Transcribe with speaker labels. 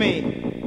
Speaker 1: me.